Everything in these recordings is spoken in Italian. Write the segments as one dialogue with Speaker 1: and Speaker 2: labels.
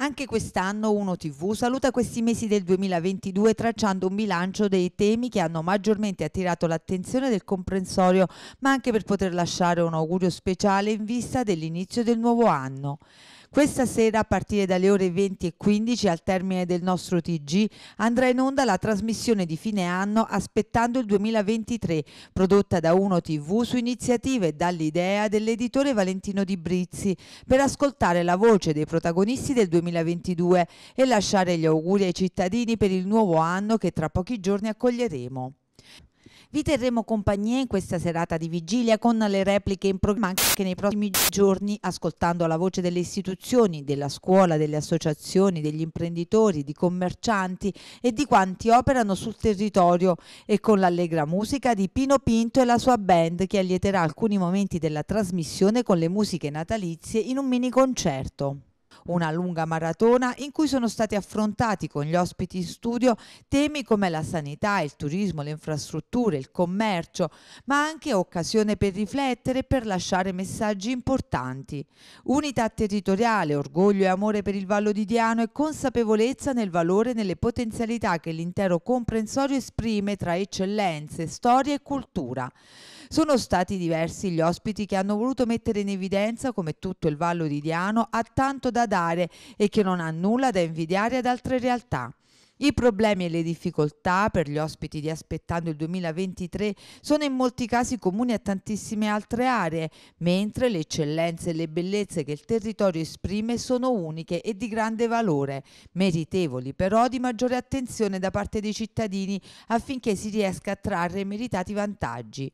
Speaker 1: Anche quest'anno Uno TV saluta questi mesi del 2022 tracciando un bilancio dei temi che hanno maggiormente attirato l'attenzione del comprensorio, ma anche per poter lasciare un augurio speciale in vista dell'inizio del nuovo anno. Questa sera a partire dalle ore 20 e 15 al termine del nostro TG andrà in onda la trasmissione di fine anno Aspettando il 2023 prodotta da Uno TV su iniziative dall'idea dell'editore Valentino Di Brizzi per ascoltare la voce dei protagonisti del 2022 e lasciare gli auguri ai cittadini per il nuovo anno che tra pochi giorni accoglieremo. Vi terremo compagnia in questa serata di vigilia con le repliche in programma anche nei prossimi giorni, ascoltando la voce delle istituzioni, della scuola, delle associazioni, degli imprenditori, di commercianti e di quanti operano sul territorio. E con l'allegra musica di Pino Pinto e la sua band che allieterà alcuni momenti della trasmissione con le musiche natalizie in un mini concerto una lunga maratona in cui sono stati affrontati con gli ospiti in studio temi come la sanità, il turismo, le infrastrutture, il commercio, ma anche occasione per riflettere e per lasciare messaggi importanti. Unità territoriale, orgoglio e amore per il Vallo di Diano e consapevolezza nel valore e nelle potenzialità che l'intero comprensorio esprime tra eccellenze, storia e cultura. Sono stati diversi gli ospiti che hanno voluto mettere in evidenza come tutto il Vallo di Diano ha tanto da dare e che non ha nulla da invidiare ad altre realtà. I problemi e le difficoltà per gli ospiti di Aspettando il 2023 sono in molti casi comuni a tantissime altre aree, mentre le eccellenze e le bellezze che il territorio esprime sono uniche e di grande valore, meritevoli però di maggiore attenzione da parte dei cittadini affinché si riesca a trarre meritati vantaggi.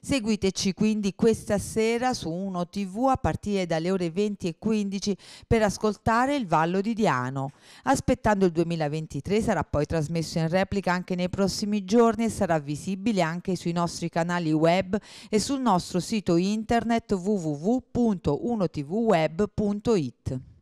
Speaker 1: Seguiteci quindi questa sera su Uno TV a partire dalle ore 20 e 15 per ascoltare il Vallo di Diano. Aspettando il 2023 sarà poi trasmesso in replica anche nei prossimi giorni e sarà visibile anche sui nostri canali web e sul nostro sito internet www.unotvweb.it.